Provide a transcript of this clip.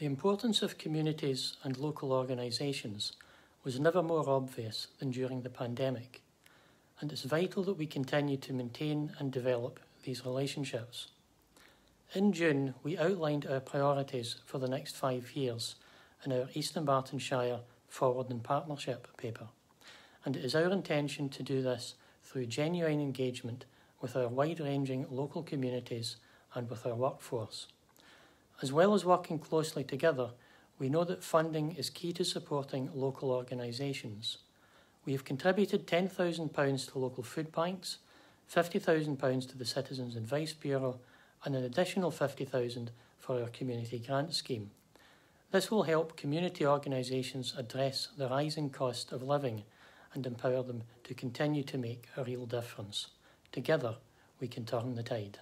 The importance of communities and local organisations was never more obvious than during the pandemic, and it's vital that we continue to maintain and develop these relationships. In June, we outlined our priorities for the next five years in our East Dunbartonshire Forward in Partnership paper, and it is our intention to do this through genuine engagement with our wide ranging local communities and with our workforce. As well as working closely together, we know that funding is key to supporting local organisations. We have contributed £10,000 to local food banks, £50,000 to the Citizens Advice Bureau, and an additional £50,000 for our community grant scheme. This will help community organisations address the rising cost of living and empower them to continue to make a real difference. Together, we can turn the tide.